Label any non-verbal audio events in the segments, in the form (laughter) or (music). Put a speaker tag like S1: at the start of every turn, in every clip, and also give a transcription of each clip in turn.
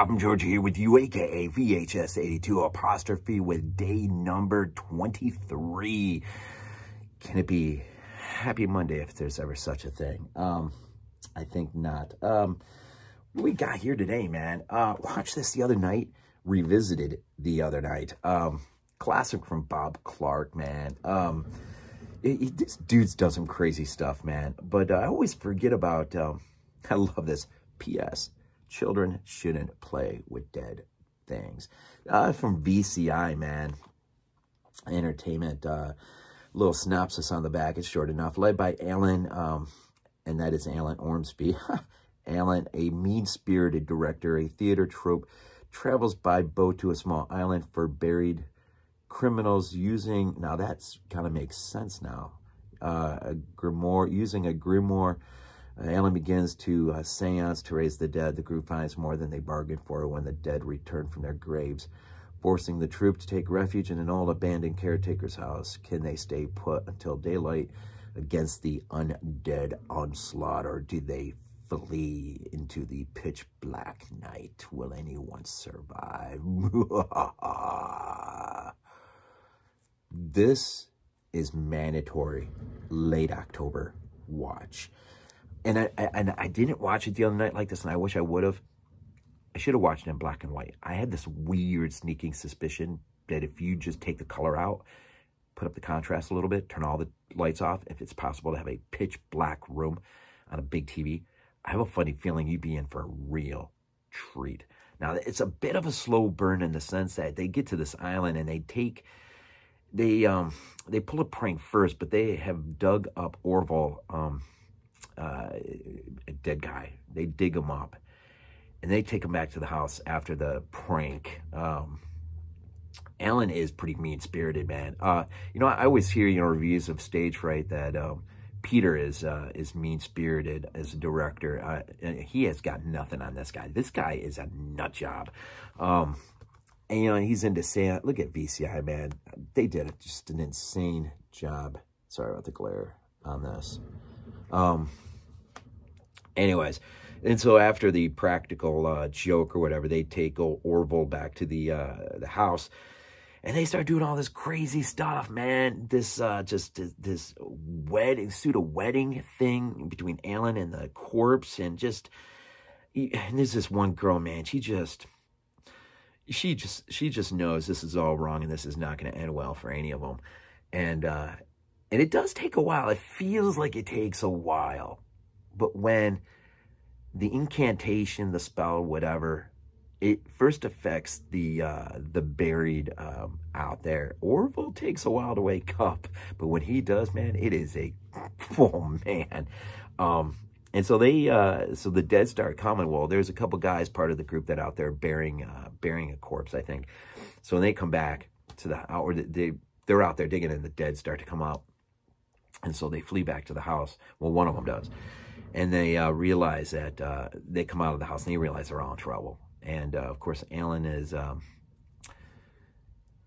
S1: Problem George here with you, aka VHS82 apostrophe with day number 23. Can it be happy Monday if there's ever such a thing? Um, I think not. Um, we got here today, man? Uh, watched this the other night, revisited the other night. Um, classic from Bob Clark, man. Um, this dude's done some crazy stuff, man. But uh, I always forget about, um, (laughs) I love this. P.S. Children shouldn't play with dead things. Uh, from VCI, man. Entertainment. Uh, little synopsis on the back. It's short enough. Led by Alan, um, and that is Alan Ormsby. (laughs) Alan, a mean-spirited director, a theater trope, travels by boat to a small island for buried criminals using, now that's kind of makes sense now, uh, a grimoire, using a grimoire. Alan begins to uh, seance to raise the dead. The group finds more than they bargained for when the dead return from their graves, forcing the troop to take refuge in an old abandoned caretaker's house. Can they stay put until daylight against the undead onslaught, or do they flee into the pitch black night? Will anyone survive? (laughs) This is mandatory late October watch. And I, I, and I didn't watch it the other night like this, and I wish I would have. I should have watched it in black and white. I had this weird sneaking suspicion that if you just take the color out, put up the contrast a little bit, turn all the lights off, if it's possible to have a pitch black room on a big TV, I have a funny feeling you'd be in for a real treat. Now, it's a bit of a slow burn in the sense that they get to this island and they take they um they pull a prank first, but they have dug up Orville, um, uh, a dead guy. They dig him up, and they take him back to the house after the prank. Um, Alan is pretty mean spirited, man. Uh, you know, I always hear you know reviews of Stage Fright that um, Peter is uh, is mean spirited as a director. Uh, he has got nothing on this guy. This guy is a nut job. Um, and, you know, he's into saying, look at VCI, man. They did just an insane job. Sorry about the glare on this. Um, anyways, and so after the practical uh, joke or whatever, they take Orville back to the uh, the house, and they start doing all this crazy stuff, man. This uh, just this, wedding, pseudo wedding thing between Alan and the corpse, and just and there's this one girl, man. She just she just she just knows this is all wrong and this is not going to end well for any of them. And uh, and it does take a while. It feels like it takes a while. But when the incantation, the spell, whatever, it first affects the uh, the buried um, out there. Orville takes a while to wake up, but when he does, man, it is a (laughs) oh man. Um, and so they, uh, so the dead start coming. Well, there's a couple guys part of the group that out there burying, uh, burying a corpse, I think. So when they come back to the, or they, they're out there digging and the dead start to come out. And so they flee back to the house. Well, one of them does. And they uh, realize that uh, they come out of the house and they realize they're all in trouble. And uh, of course, Alan is, um,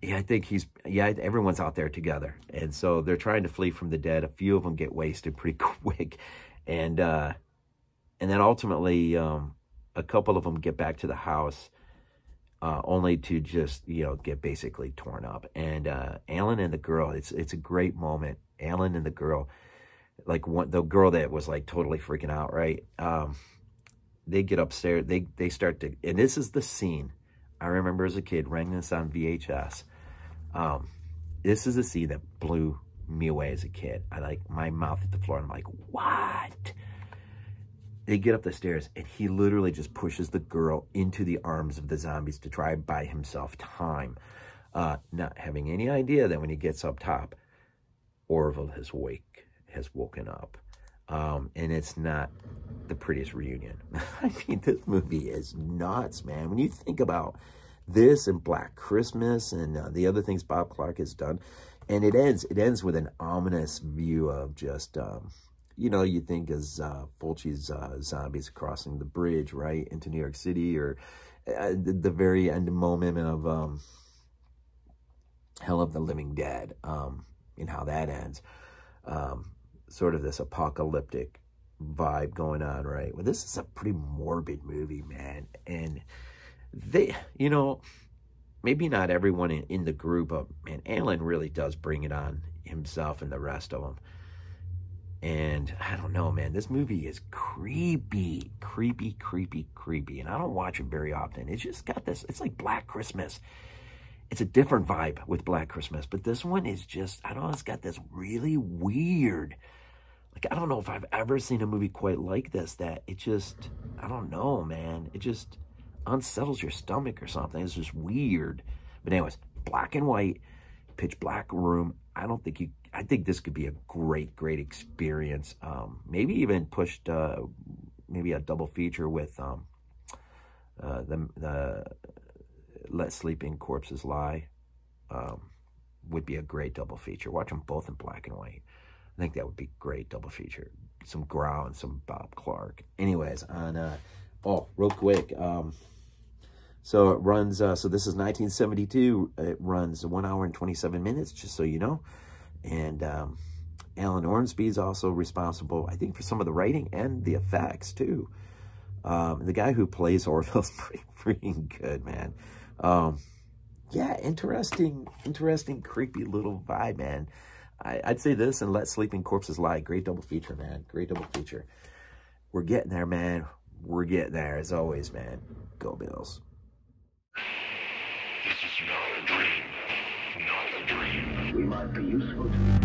S1: yeah, I think he's, yeah, everyone's out there together. And so they're trying to flee from the dead. A few of them get wasted (laughs) pretty quick and uh, and then ultimately um, a couple of them get back to the house uh, only to just you know get basically torn up. And uh, Alan and the girl, it's it's a great moment. Alan and the girl, like one the girl that was like totally freaking out, right? Um, they get upstairs. They they start to, and this is the scene I remember as a kid renting this on VHS. Um, this is a scene that blew me away as a kid. I like my mouth hit the floor and I'm like, what? They get up the stairs and he literally just pushes the girl into the arms of the zombies to try buy himself time. Uh, not having any idea that when he gets up top, Orville has wake has woken up. Um, and it's not the prettiest reunion. (laughs) I mean, this movie is nuts, man. When you think about this and Black Christmas and uh, the other things Bob Clark has done, and it ends it ends with an ominous view of just um, you know you think as uh, Fulci's uh, zombies crossing the bridge right into New York City or uh, the, the, very end moment of um, Hell of the Living Dead um, and how that ends um, sort of this apocalyptic vibe going on right well this is a pretty morbid movie man and they, you know, maybe not everyone in, in the group, but man, Alan really does bring it on himself and the rest of them. And I don't know, man, this movie is creepy, creepy, creepy, creepy. And I don't watch it very often. It's just got this, it's like Black Christmas. It's a different vibe with Black Christmas, but this one is just, I don't know, it's got this really weird, like, I don't know if I've ever seen a movie quite like this that it just, I don't know, man. It just unsettles your stomach or something. It's just weird. But anyways, black and white, pitch black room. I don't think you, I think this could be a great, great experience. Um, maybe even pushed, uh, maybe a double feature with, um, uh, the, the Let Sleeping Corpses Lie, um, would be a great double feature. Watch them both in black and white. I think that would be great double feature. Some Grau and some Bob Clark. Anyways, on uh oh, real quick. Um so it runs uh so this is 1972. It runs one hour and 27 minutes, just so you know. And um Alan Ormsby is also responsible, I think, for some of the writing and the effects too. Um, the guy who plays Orville's (laughs) pretty freaking good, man. Um, yeah, interesting, interesting, creepy little vibe, man. I, would say this and Let Sleeping Corpses Lie. Great double feature, man. Great double feature. We're getting there, man. We're getting there, as always, man. Go Bills.
S2: This is not a dream. Not a dream. We might be useful to